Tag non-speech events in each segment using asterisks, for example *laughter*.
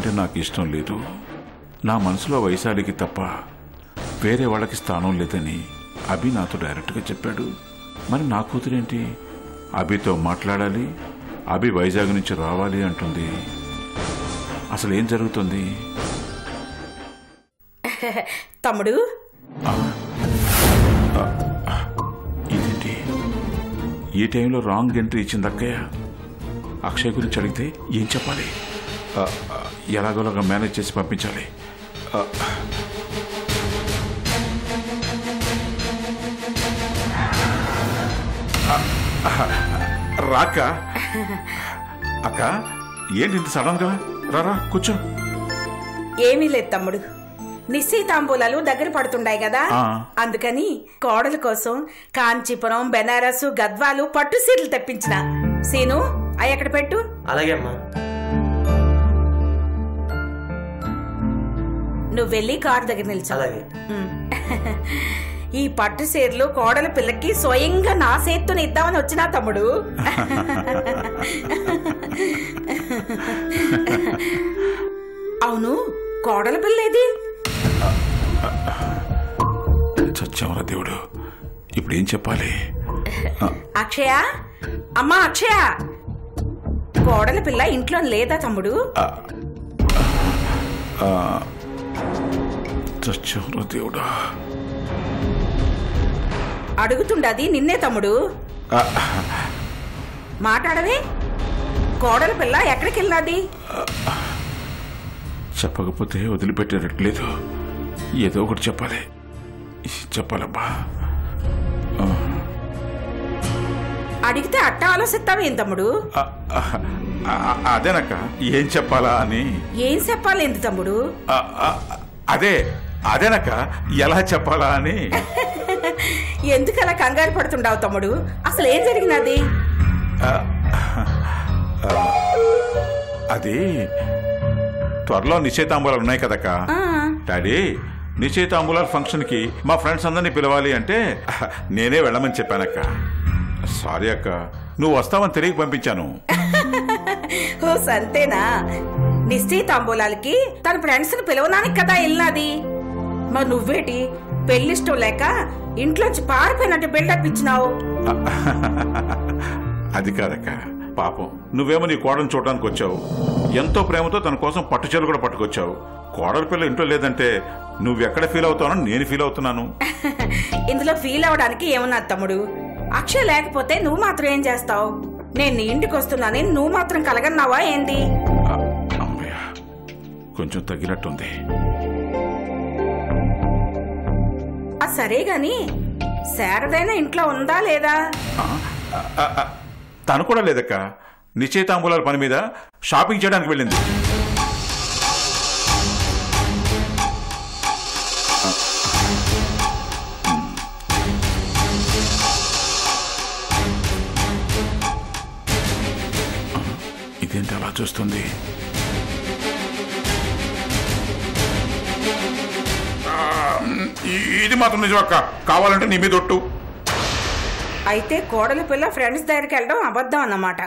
అంటే నాకు ఇష్టం లేదు. నా మనసులో వైశాలికి తప్ప వేరే వాళ్ళకి స్థానం లేదని అభి నాతో డైరెక్ట్గా చెప్పాడు. మరి నా కూతురేంటి? అభితో మాట్లాడాలి. అభి వైజాగ్ నుంచి రావాలి అంటుంది. అసలు ఏం జరుగుతుంది? *laughs* తమ్ముడు? ఇదేంటి? ఈ టైంలో రాంగ్ ఎంట్రీ ఇచ్చింది అక్కయ్య. అక్షయ్ గురించి అడిగితే ఏం చెప్పాలి? ఎలాగోలాగా మేనేజ్ చేసి పంపించాలి. రాక. అక్క ఏంటి ఇంత సడన్గా రారా కూర్చో. ఏమీ లేదు తమ్ముడు. నిశ్చయితాంబూలాలు దగ్గర పడుతుండాయి కదా. అందుకని కోడల కోసం కాంచీపురం బెనారస్ గద్వాలు పట్టు సీరలు తెప్పించిన. సీను అవి ఎక్కడ పెట్టు? అలాగే అమ్మా. నువ్వు వెళ్ళి కారు దగ్గర నిల్చో. అలాగే. ఉమ్. ఈ పట్టు సీరలు కోడల పిల్లకి స్వయంగా నా చేత్తోనే ఇద్దామని వచ్చినా తమ్ముడు. అవును కోడల పిల్ల ఏది చచ్చావురా దేవుడు. ఇప్పుడు ఏం చెప్పాలి? అక్షయ అమ్మా అక్షయ! కోడల పిల్ల ఇంట్లో లేదా తమ్ముడు? చచ్చావురా దేవుడా. అడుగుతుండది నిన్నే తమ్ముడు. మాట్లాడవే. కోడల పిల్ల ఎక్కడికి వెళ్ళినది చెప్పకపోతే వదిలిపెట్టేటట్లేదు. ఏదో ఒకటి చెప్పాలి. చెప్పాలమ్మా. అడిగితే అట్ట ఆలోచిస్తావేం తమ్ముడు? అదేనక్క. ఏం చెప్పాలా అని. ఏం చెప్పాలేంది తమ్ముడు? ఆ, ఆ, అదే. అదేనక్క ఎలా చెప్పాలా అని? *laughs* ఎందుకు అలా కంగారు పడుతుండావు తమ్ముడు? అసలు ఏం జరిగినది? అది త్వరలో నిశ్చయితాంబూలాలు ఉన్నాయి కదక్క. డాడీ నిశ్చయితాంబూలాల ఫంక్షన్కి మా ఫ్రెండ్స్ అందరినీ పిలవాలి అంటే నేనే వెళ్ళమని చెప్పానక్క. సారీ అక్క నువ్వు వస్తావని తెలియక పంపించాను. ఓ సంతేనా? నిశ్చయితాంబూలాలకి తన ఫ్రెండ్స్ని పిలవడానికి కదా వెళ్ళినది. మరి నువ్వేటి? పెళ్ళిష్టం లేక ఇంట్లోంచి పారిపోయినట్టు బిల్డప్ ఇచ్చినావు? *laughs* అది కాదక్క. పాపం నువ్వేమో నీ కోడని చూడడానికి వచ్చావు. ఎంతో ప్రేమతో తన కోసం పట్టుచీరలు కూడా పట్టుకొచ్చావు. కోడల పిల్ల ఇంట్లో లేదంటే నువ్వెక్కడ ఫీల్ అవుతావో నేను ఫీల్ అవుతున్నాను. *laughs* ఇందులో ఫీల్ అవడానికి ఏమన్నా తమ్ముడు? అక్షయ్ లేకపోతే నువ్వు మాత్రం ఏం చేస్తావు? నేను నీ ఇంటికి వస్తున్నానని నువ్వు మాత్రం కలగన్నావా ఏంది? కొంచెం తగ్గినట్టుంది. సరే గాని శారదైనా ఇంట్లో ఉందా లేదా? తను కూడా లేదక్క. నిశ్చయితాంబూలాల పని మీద షాపింగ్ చేయడానికి వెళ్ళింది. ఇదేంటి అలా చూస్తుంది? ఇది మాత్రం నిజం అక్క. కావాలంటే నీ మీద ఒట్టు. అయితే కోడలి పిల్ల ఫ్రెండ్స్ దగ్గరికి వెళ్ళడం అబద్ధం అన్నమాట.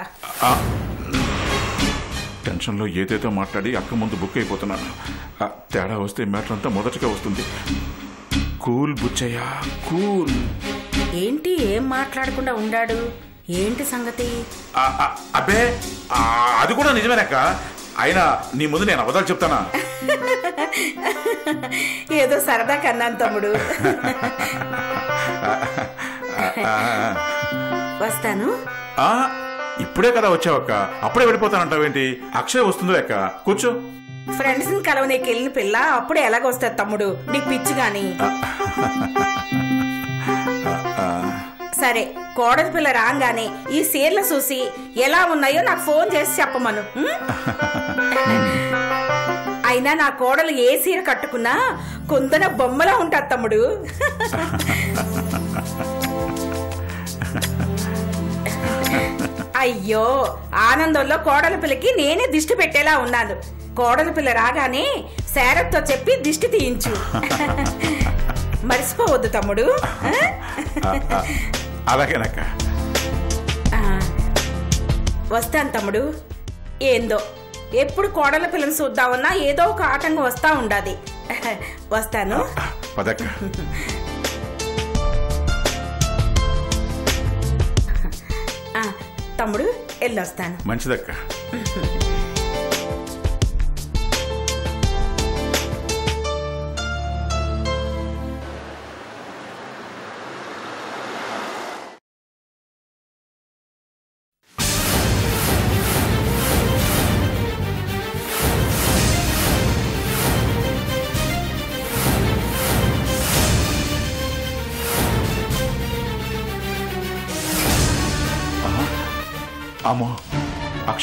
టెన్షన్లో ఏదేదో మాట్లాడి అక్క ముందు బుక్ అయిపోతున్నాను తేడా వస్తే మ్యాటర్ అంతా మొదటగా వస్తుంది. Cool Buchchayya cool. ఏంటి ఏం మాట్లాడకుండా ఉండాడు? ఏంటి సంగతి? అబ్బే అది కూడా నిజమేనక్క. అయినా నీ ముందు నేను అబద్ధాలు చెప్తానా? ఏదో సరదా కన్నాను తమ్ముడు. వస్తాను. ఇప్పుడే కదా వచ్చావక్క. అప్పుడే వెళ్ళిపోతానంటావేంటి? అక్షయ్ వస్తుందో అక్క. కూర్చో. ఫ్రెండ్స్ని కలవనీకి వెళ్ళిన పిల్ల అప్పుడు ఎలాగొస్తుంది తమ్ముడు? నీకు పిచ్చి గాని *laughs* సరే కోడలి పిల్ల రాగానే ఈ సీర్లు చూసి ఎలా ఉన్నాయో నాకు ఫోన్ చేసి చెప్పమను అయినా నా కోడలు ఏ సీర కట్టుకున్నా కొందన బొమ్మలా ఉంటారు తమ్ముడు. అయ్యో ఆనందంలో కోడల పిల్లకి నేనే దిష్టి పెట్టేలా ఉన్నాను. కోడల పిల్ల రాగానే శారత్తో చెప్పి దిష్టి తీయించు. మర్చిపోవద్దు తమ్ముడు అలాగేనక్క. వస్తాను తమ్ముడు. ఏందో ఎప్పుడు కోడల పిల్లని చూద్దామన్నా ఏదో ఒక ఆటంకం వస్తా ఉండాది. *laughs* వస్తాను. పదక్క. *laughs* తమ్ముడు వెళ్ళొస్తాను మంచిదక్క. *laughs*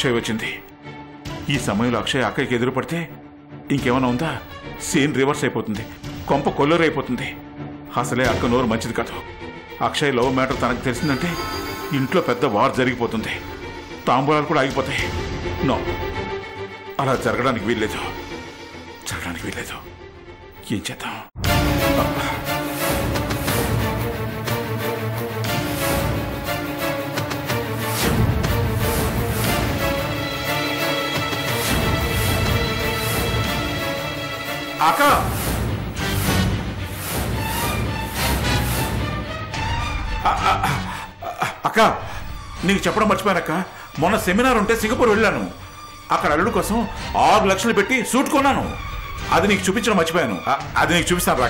అక్షయ్ వచ్చింది. ఈ సమయంలో అక్షయ్ అక్కయ్యకి ఎదురు పడితే ఇంకేమైనా ఉందా? సీన్ రివర్స్ అయిపోతుంది. కొంప కొల్లరైపోతుంది అసలే అక్క నోరు మంచిది కాదు. అక్షయ్ లవ్ మ్యాటర్ తనకు తెలిసిందంటే ఇంట్లో పెద్ద వార్ జరిగిపోతుంది. తాంబూలాలు కూడా ఆగిపోతాయి. నో. అలా జరగడానికి వీల్లేదు. జరగడానికి వీల్లేదు. ఏం చేద్దాం? అక్క! అక్క నీకు చెప్పడం మర్చిపోయానక్క మొన్న సెమినార్ ఉంటే సింగపూర్ వెళ్ళాను. అక్కడ అల్లుడు కోసం ఆరు లక్షలు పెట్టి సూట్ కొన్నాను. అది నీకు చూపించడం మర్చిపోయాను. అది నీకు చూపిస్తాను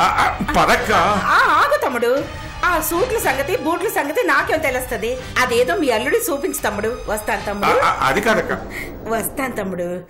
అ- అ, పదక్క. ఆ ఆగు తమ్ముడు. ఆ సూట్ల సంగతి బూట్ల సంగతి నాకేం తెలుస్తుంది. అదేదో మీ అల్లుడి చూపించు తమ్ముడు. వస్తాను తమ్ముడు. అది కాదక్క. వస్తాను తమ్ముడు.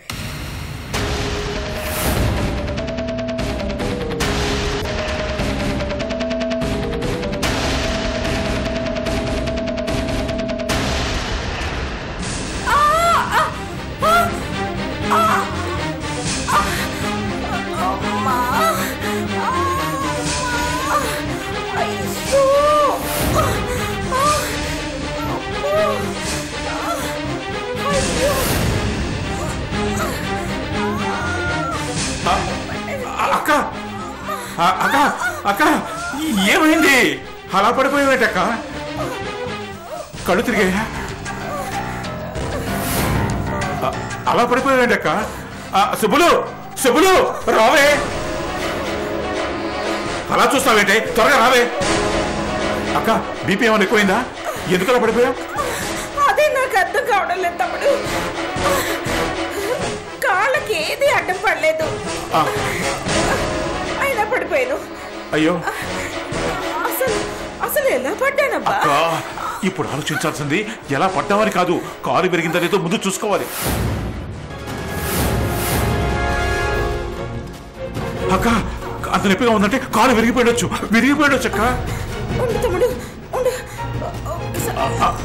అక్క అక్క ఏమైంది? అలా పడిపోయావేంటక్క కళ్ళు తిరిగాయా? అలా పడిపోయావేంటక్క సుబ్బులు సుబ్బులు రావే. అలా చూస్తావేంటే? త్వరగా రావే. అక్క బీపీ ఏమైనా ఎక్కువైందా? ఎందుకు అలా పడిపోయావు? అదే నాకు అర్థం కావడం లేదు తమ్ముడు. కాళ్ళకి ఏది అడ్డం పడలేదు. పడిపోయాను. అయ్యో. అసలు అసలు ఎలా పడ్డానబ్బా? ఇప్పుడు ఆలోచించాల్సింది ఎలా పడ్డామని కాదు. కారు పెరిగిందో లేదో ముందు చూసుకోవాలి. అక్క అంత నొప్పిగా ఉందంటే కాలు విరిగిపోయొచ్చు విరిగిపోయొచ్చు అక్క.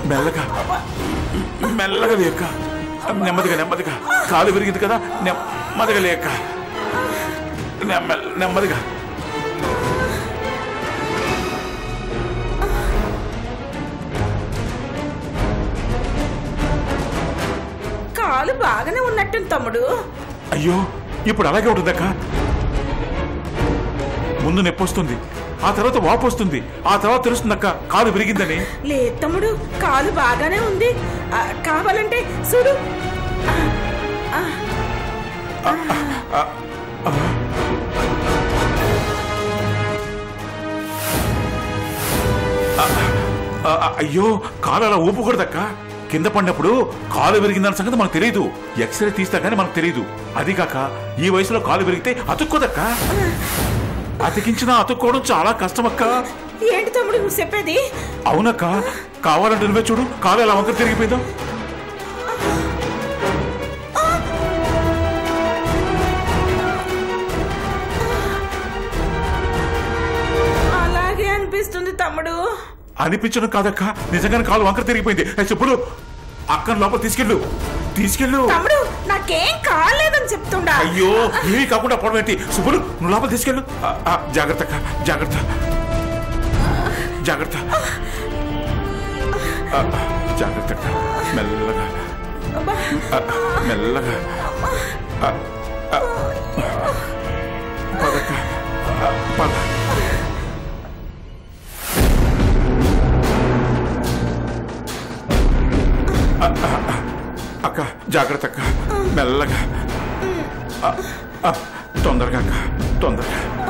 మెల్లగా. మెల్లగా లేక. నెమ్మదిగా నెమ్మదిగా. కాలు విరిగింది కదా నెమ్మదిగా లేక. నెమ్మదిగా. కాలు బాగానే ఉన్నట్టుంది తమ్ముడు. అయ్యో ఇప్పుడు అలాగే ఉంటుందక్క ముందు నొప్పి వస్తుంది ఆ తర్వాత వాపు వస్తుంది ఆ తర్వాత తెలుస్తుందక్క కాలు విరిగిందని. లేదు తమ్ముడు కాలు బాగానే ఉంది. కావాలంటే చూడు. ఆ, ఆ, అయ్యో కాలు అలా ఊపకూడదక్క. కింద పడినప్పుడు కాలు విరిగిందన్న సంగతి మనకు తెలియదు ఎక్స్రే తీస్తా కానీ మనకు తెలియదు అది కాక ఈ వయసులో కాలు విరిగితే అతుక్కోదక్క. అతికించినా అతుక్కోవడం చాలా కష్టమక్క. ఏంటి తమ్ముడు నువ్వు చెప్పేది? అవునక్క. కావాలంటే నువ్వే చూడు. కాలు ఎలా వంకర తిరిగిపోయిందో. అనిపించడం కాదక్క. నిజంగానే కాలు వంకర తిరిగిపోయింది. చెప్పుడు అక్కను లోపల తీసుకెళ్ళు. తీసుకెళ్ళు. తమ్ముడు నాకేం కాలేదని చెప్తుండా? అయ్యో ఏమీ కాకుండా పొడవేంటి సుబ్బులు నువ్వు లోపల తీసుకెళ్ళు. జాగ్రత్త అక్క, జాగ్రత్త. జాగ్రత్త. జాగ్రత్త. మెల్లగా. మెల్లగా. అక్క జాగ్రత్త అక్క. మెల్లగా. ఆ, తొందరగా అక్క తొందరగా.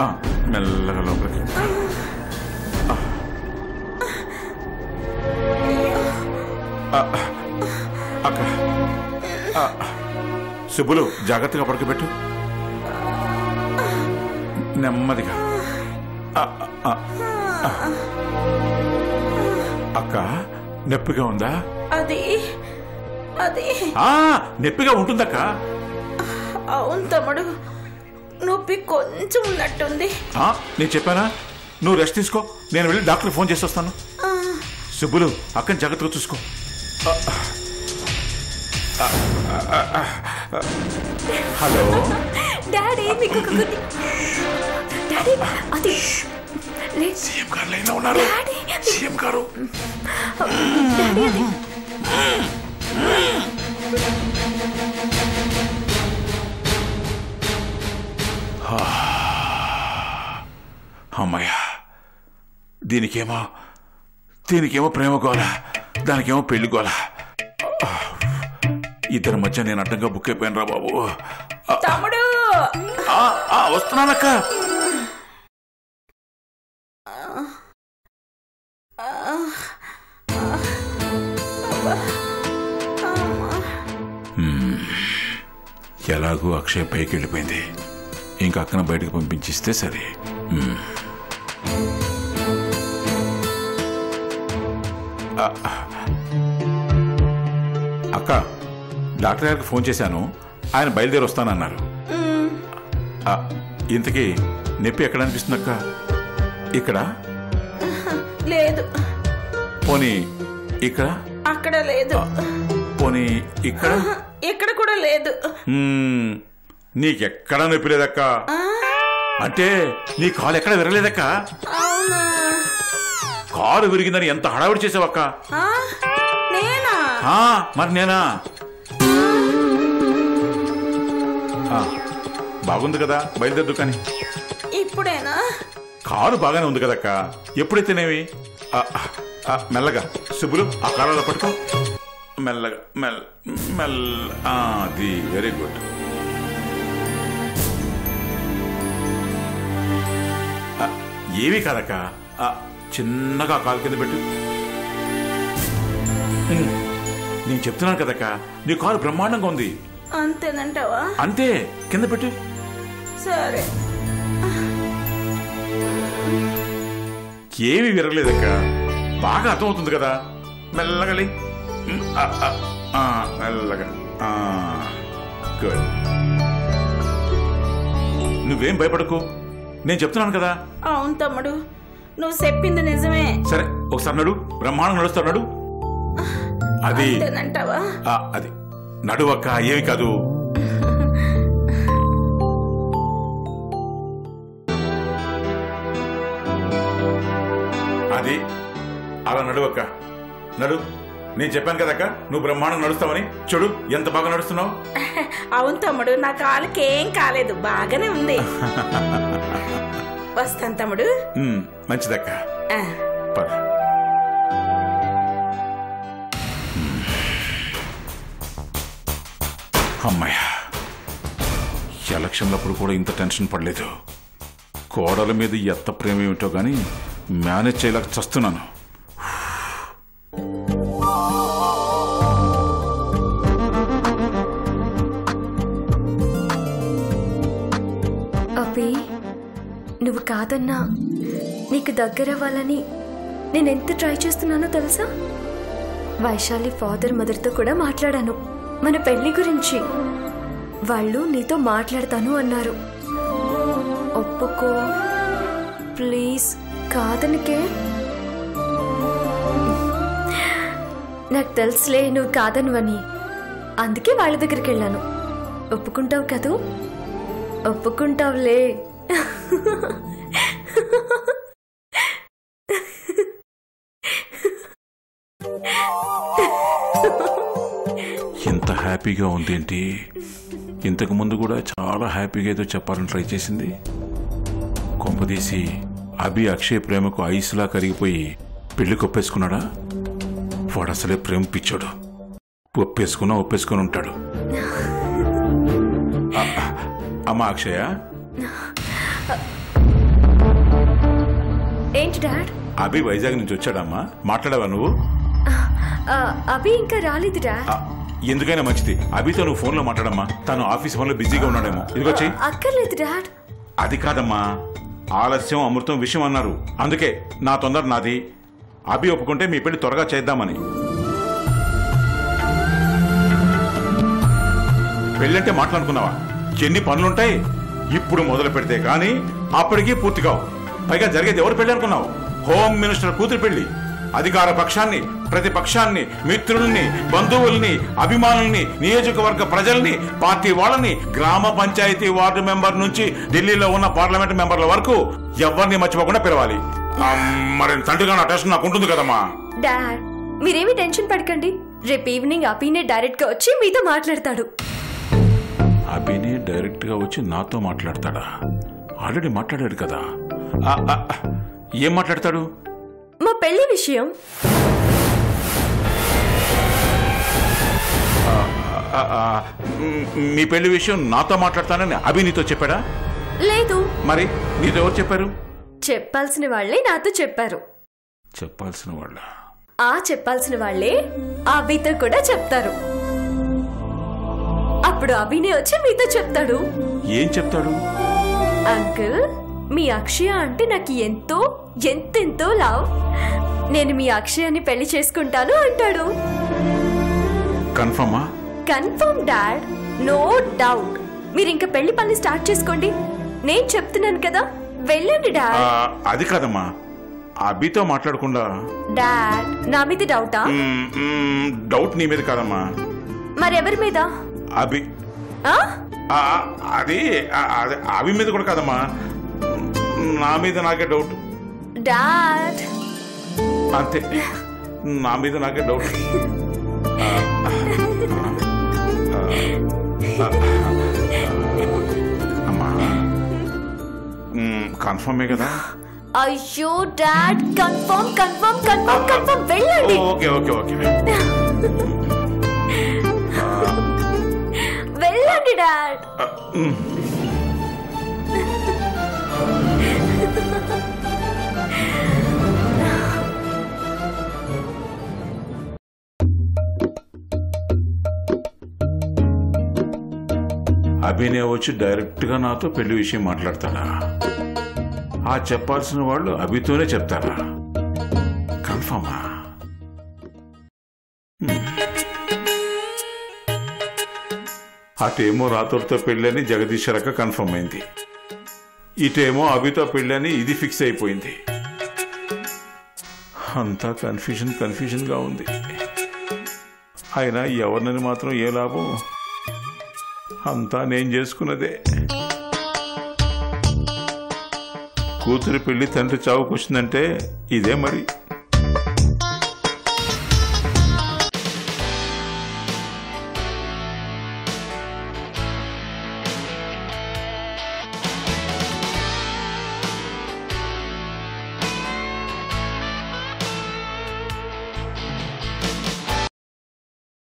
ఆ, మెల్లగా లోపలికి. అక్క. శుభులు జాగ్రత్తగా పడుకోబెట్టు నెమ్మదిగా. ఆ, అక్క నొప్పిగా ఉందా? అది అది. ఆ నొప్పిగా ఉంటుందక్క. అవును తమ్ముడు నొప్పి కొంచెం ఉన్నట్టుంది. ఆ, నేను చెప్పానా? నువ్వు రెస్ట్ తీసుకో నేను వెళ్ళి డాక్టర్ ఫోన్ చేసి వస్తాను. సుబ్బులు అక్కని జాగ్రత్తగా చూసుకో. హలో? డాడీ మీకు డాడీ అది సీఎం గారు ఉన్నారు. సీఎం గారు. అమ్మయ్య దీనికేమో దీనికేమో ప్రేమ గోల దానికేమో పెళ్ళి గోల. ఇద్దరి మధ్య నేను అడ్డంగా బుక్ అయిపోయాను రా బాబు. ఆ, తమ్ముడు! ఆ, ఆ, వస్తున్నానక్క. ఎలాగూ అక్షయ్ పైకి వెళ్ళిపోయింది. ఇంకా అక్కన బయటకు పంపించిస్తే సరే. అక్క డాక్టర్ గారికి ఫోన్ చేశాను. ఆయన బయలుదేరి వస్తానన్నారు. ఇంతకీ నొప్పి ఎక్కడ అనిపిస్తుంది అక్క? ఇక్కడ? లేదు. పోనీ ఇక్కడ? అక్కడ లేదు. పోనీ ఇక్కడ? ఇక్కడ కూడా లేదు. నీకెక్కడా నొప్పి లేదక్క? అంటే నీ కాలు ఎక్కడ విరలేదక్క కాలు విరిగిందని ఎంత హడావిడి చేసావక్క? మరి నేనా? ఆ, బాగుంది కదా బయలుదేరదు కానీ. ఇప్పుడేనా? కారు బాగానే ఉంది కదక్క? ఎప్పుడైతేనేవి మెల్లగా. సుబ్బులు ఆ కారులో పట్టుకో. మెల్లగా మెల్ల మెల్ల అది వెరీ గుడ్ ఏమీ కాదక్క? చిన్నగా కాలు కింద పెట్టు. నేను చెప్తున్నాను కదక్క నీ కారు బ్రహ్మాండంగా ఉంది. అంతేనంటావా? అంతే కింద పెట్టు. సరే. ఏమీ విరగలేదక్క బాగా అర్థమవుతుంది కదా. మెల్లగా లే. ఉమ్, ఆ, ఆ, ఆ, మెల్లగా. గుడ్ నువ్వేం భయపడకు. నేను చెప్తున్నాను కదా. అవును తమ్ముడు. నువ్వు చెప్పింది నిజమే. సరే ఒకసారి నడు. బ్రహ్మాండం నడుస్తాడు నడు. అది అది. నడువక్క ఏమి కాదు. అది. అలా నడువక్క. నడు. నేను చెప్పాను కదక్క నువ్వు బ్రహ్మాండం నడుస్తావని. చూడు ఎంత బాగా నడుస్తున్నావు. అవును తమ్ముడు నా కాలుకి ఏం కాలేదు బాగానే ఉంది. వస్తాను తమ్ముడు. మంచిదక్క. పద. అమ్మాయ ఎలక్షన్లప్పుడు కూడా ఇంత టెన్షన్ పడలేదు. కోడల మీద ఎత్త ప్రేమ ఏమిటో గాని మేనేజ్ చేయలేక చస్తున్నాను. నీకు దగ్గర అవ్వాలని నేను ఎంత ట్రై చేస్తున్నానో తెలుసా? వైశాలి ఫాదర్ మదర్తో కూడా మాట్లాడాను మన పెళ్ళి గురించి. వాళ్ళు నీతో మాట్లాడతాను అన్నారు. ఒప్పుకో ప్లీజ్ కాదనికే. నాకు తెలుసులే నువ్వు కాదనువని. అందుకే వాళ్ళ దగ్గరికి వెళ్ళాను. ఒప్పుకుంటావు కదూ? ఒప్పుకుంటావులే. *laughs* హ్యాపీగా ఉంది ఏంటి ఇంతకు ముందు కూడా చాలా హ్యాపీగా ఏదో చెప్పాలని ట్రై చేసింది. కొంపదీసి అభి అక్షయ్ ప్రేమకు ఐస్లా కరిగిపోయి పెళ్ళి కొప్పేసుకున్నాడా? వాడు అసలే ప్రేమ పిచ్చాడు. ఒప్పేసుకున్నా ఒప్పేసుకుని ఉంటాడు. అమ్మా అక్షయ. ఏంటి డాడ్? అభి వైజాగ్ నుంచి వచ్చాడమ్మా. మాట్లాడావా నువ్వు? అభి ఇంకా రాలేదు డాడ్. ఎందుకైనా మంచిది. అభితో నువ్వు ఫోన్లో మాట్లాడమ్మా. తను ఆఫీస్ పనిలో బిజీగా ఉన్నాడేమో. ఇదిగో చెయ్యి. అక్కర్లేదు డాడ్. అది కాదమ్మా. ఆలస్యం అమృతం విషయం అన్నారు. అందుకే నా తొందర నాది. అభి ఒప్పుకుంటే మీ పెళ్ళి త్వరగా చేద్దామని. పెళ్ళంటే మాట్లాడుకున్నావా? ఎన్ని పనులుంటాయి? ఇప్పుడు మొదలు పెడితే కానీ అప్పటికీ పూర్తి కావు. పైగా జరిగేది ఎవరు పెళ్ళి అనుకున్నావు హోమ్ మినిస్టర్ కూతురు పెళ్ళి అధికార పక్షాన్ని ప్రతిపక్షాన్ని మిత్రుల్ని బంధువుల్ని అభిమానుల్ని నియోజకవర్గ ప్రజల్ని పార్టీ వాళ్ళని గ్రామ పంచాయతీ వార్డు మెంబర్ నుంచి ఢిల్లీలో ఉన్న పార్లమెంట్ మెంబర్ల వరకు ఎవరిని మర్చిపోకుండా పిలవాలి. మరి తండ్రిగా నా టెస్ట్ నాకు ఉంటుంది కదమ్మా. డాడ్ మీరేమి టెన్షన్ పడకండి. రేపు ఈవినింగ్ అభినే డైరెక్ట్గా వచ్చి మీతో మాట్లాడతాడు. అభిని డైరెక్ట్గా వచ్చి నాతో మాట్లాడతాడా? ఆల్రెడీ మాట్లాడాడు కదా. ఏం మాట్లాడతాడు? మా పెళ్ళి విషయం. మ్, పెళ్ళి విషయం నాతో మాట్లాడతానని అభి నీతో చెప్పాడా? లేదు. మరి నీతో ఎవరు చెప్పారు? చెప్పాల్సిన వాళ్ళే నాతో చెప్పారు. చెప్పాల్సిన వాళ్ళ? ఆ చెప్పాల్సిన వాళ్ళే అభితో కూడా చెప్తారు. అప్పుడు అభినే వచ్చి మీతో చెప్తాడు. ఏం చెప్తాడు? అంకుల్ మీ అక్షయ అంటే నాకు ఎంతో ఎంతెంతో లవ్. నేను మీ అక్షయాన్ని పెళ్ళి చేసుకుంటాను అంటాడు. కన్ఫర్మా? Confirm dad. No doubt. మీరు ఇంకా పెళ్ళి పని స్టార్ట్ చేసుకోండి. నేను చెప్తున్నాను కదా వెళ్ళండి డాడ్. అది కాదమ్మా. అభితో మాట్లాడకుండా. డాడ్ నా మీద డౌటా? డౌట్ నీ మీద కాదమ్మా. మరెవరి మీద? అభి. అది అభి మీద కూడా కాదమ్మా. నా మీద నాకే డౌట్ డాడ్ అంతే. నా మీద నాకే డౌట్ అమ్మా. కన్ఫర్మే కదా? అయ్యో dad confirm confirm confirm confirm వెళ్ళండి. Okay okay okay. వెళ్ళండి డాడ్ అభినయ వచ్చి డైరెక్ట్గా నాతో పెళ్ళి విషయం మాట్లాడతాడా? ఆ చెప్పాల్సిన వాళ్ళు అభితోనే చెప్తారా? కన్ఫర్మా అటేమో రాతోడితో పెళ్ళని జగదీశ్వరక్క కన్ఫర్మ్ అయింది. ఇటేమో అభితో పెళ్ళని ఇది ఫిక్స్ అయిపోయింది. అంతా కన్ఫ్యూజన్ కన్ఫ్యూజన్గా ఉంది. అయినా ఎవరినని మాత్రం ఏ లాభం? అంతా నేను చేసుకున్నదే. కూతురు పెళ్ళి తండ్రి చావుకొచ్చిందంటే ఇదే మరి.